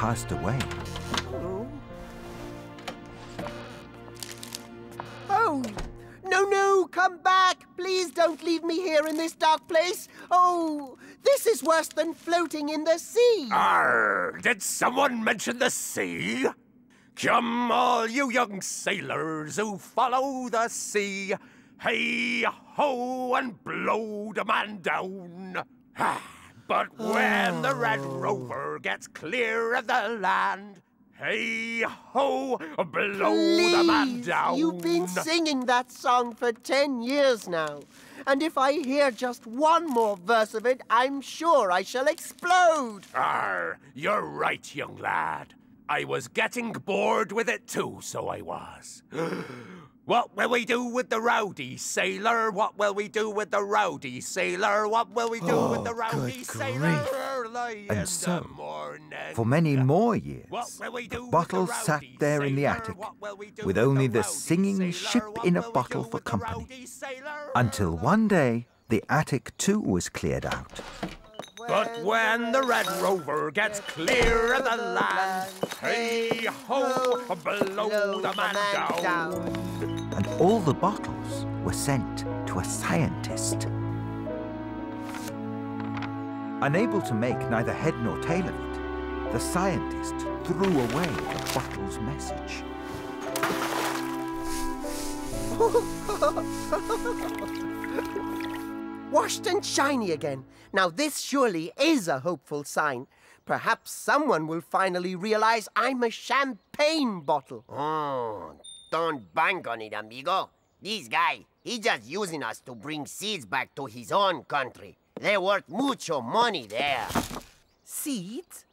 passed away. Oh, no, no, come back. Please don't leave me here in this dark place. Oh, this is worse than floating in the sea. Arr! Did someone mention the sea? Come, all you young sailors who follow the sea. Hey ho, and blow the man down. But when the Red oh. Rover gets clear of the land, hey ho, blow the man Please, down. You've been singing that song for ten years now. And if I hear just one more verse of it, I'm sure I shall explode. Arr, you're right, young lad. I was getting bored with it too, so I was. What will we do with the rowdy sailor? What will we do with the rowdy sailor? What will we do with the Oh, rowdy sailor? Early And so. For many more years, What will we do the bottle the sat there in the attic, What will we do with only the the singing ship What in a bottle for company. Until one day, the attic too was cleared out. But when the Red Rover gets clear of the land, hey ho, blow the man down. And all the bottles were sent to a scientist. Unable to make neither head nor tail of it, the scientist threw away the bottle's message. Washed and shiny again. Now, this surely is a hopeful sign. Perhaps someone will finally realize I'm a champagne bottle. Oh, don't bank on it, amigo. This guy, he's just using us to bring seeds back to his own country. They're worth mucho money there. Seeds?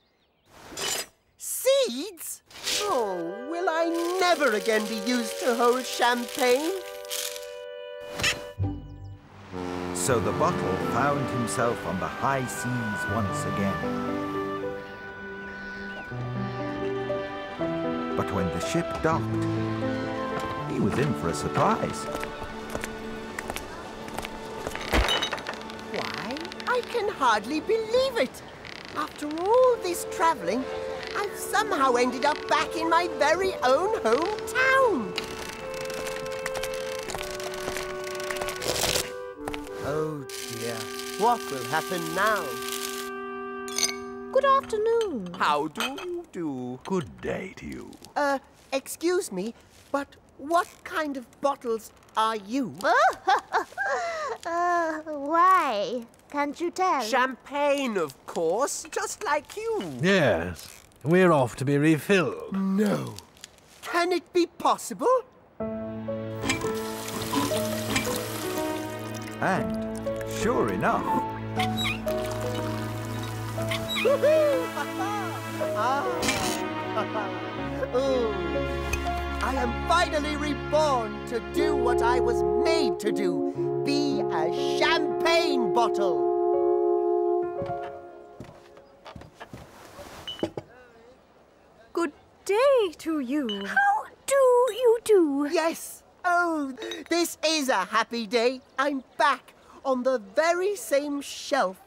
Seeds? Oh, will I never again be used to hold champagne? So the bottle found himself on the high seas once again. But when the ship docked, he was in for a surprise. Why, I can hardly believe it. After all this traveling, I've somehow ended up back in my very own hometown. Oh dear, what will happen now? Good afternoon. How do you do? Good day to you. Uh, excuse me, but what kind of bottles are you? Uh, why? Can't you tell? Champagne, of course, just like you. Yes, we're off to be refilled. No. Can it be possible? And sure enough, I am finally reborn to do what I was made to do be a champagne bottle. Good day to you. How do you do? Yes. Oh, this is a happy day. I'm back on the very same shelf,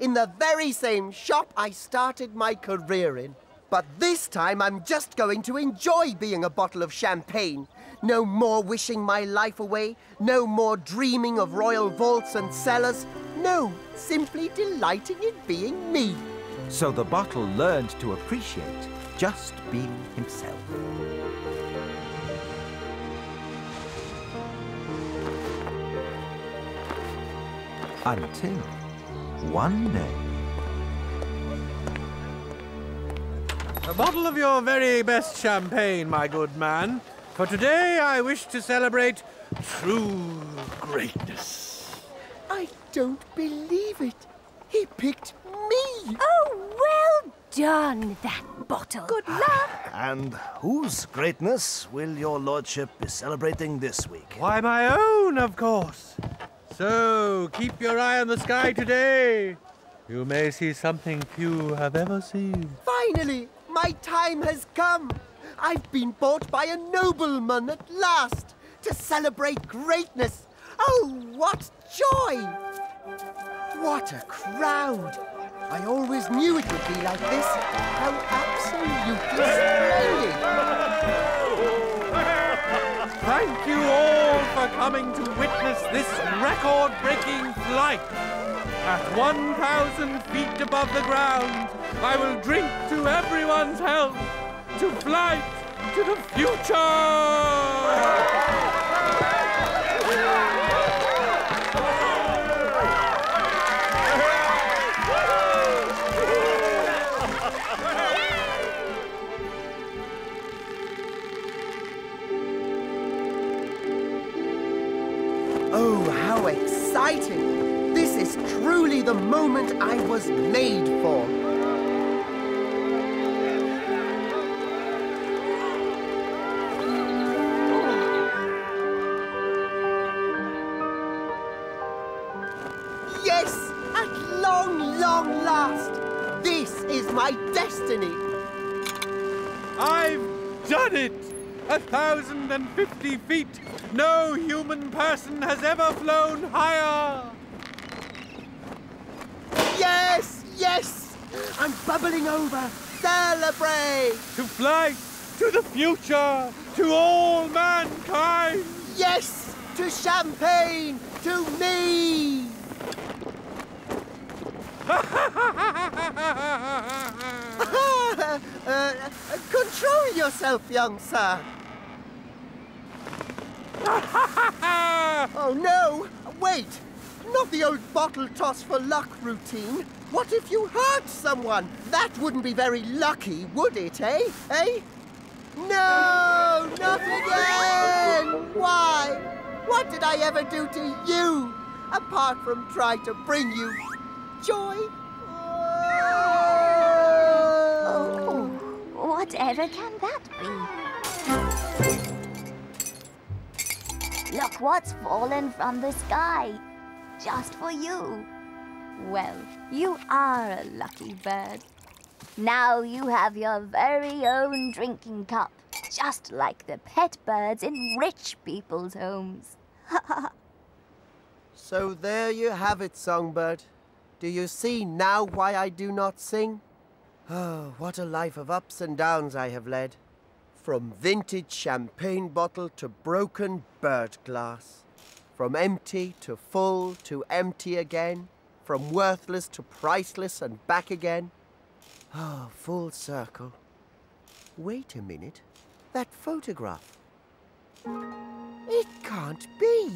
in the very same shop I started my career in. But this time I'm just going to enjoy being a bottle of champagne. No more wishing my life away, no more dreaming of royal vaults and cellars. No, simply delighting in being me. so the bottle learned to appreciate just being himself. Until one day, A bottle of your very best champagne, my good man. For today I wish to celebrate true greatness. I don't believe it. He picked me. Oh, well done, that bottle. Good luck. And whose greatness will your lordship be celebrating this week? Why, my own, of course. So keep your eye on the sky today. You may see something few have ever seen. Finally, my time has come. I've been bought by a nobleman at last to celebrate greatness. Oh, what joy! What a crowd! I always knew it would be like this. How absolutely splendid! Thank you all for coming to witness this record-breaking flight. At 1,000 feet above the ground, I will drink to everyone's health, to flight, to the future! Oh, how exciting! This is truly the moment I was made for. Yes, at long, long last, this is my destiny. I've done it! A thousand and fifty feet! No human person has ever flown higher! Yes! I'm bubbling over. Celebrate! To flight, to the future, to all mankind! Yes, to champagne, to me! uh, control yourself, young sir. oh no! Wait! Not the old bottle toss for luck routine. What if you hurt someone? That wouldn't be very lucky, would it, eh? Eh? No! Not again! Why? What did I ever do to you? Apart from try to bring you joy? Oh, whatever can that be? Look what's fallen from the sky. Just for you. Well, you are a lucky bird. Now you have your very own drinking cup, just like the pet birds in rich people's homes. so there you have it, Songbird. Do you see now why I do not sing? Oh, what a life of ups and downs I have led. From vintage champagne bottle to broken bird glass. From empty to full to empty again. From worthless to priceless and back again. Oh, full circle. Wait a minute. That photograph. It can't be.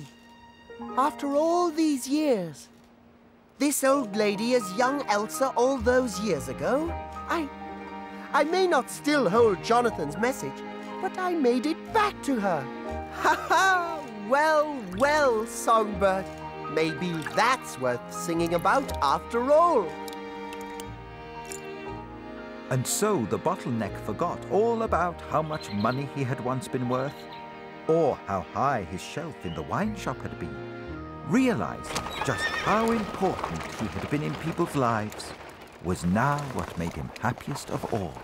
After all these years. This old lady is young Elsa all those years ago. I... I may not still hold Jonathan's message, but I made it back to her. Ha ha! Well, well, Songbird. Maybe that's worth singing about after all. And so the bottleneck forgot all about how much money he had once been worth, or how high his shelf in the wine shop had been. Realizing just how important he had been in people's lives was now what made him happiest of all.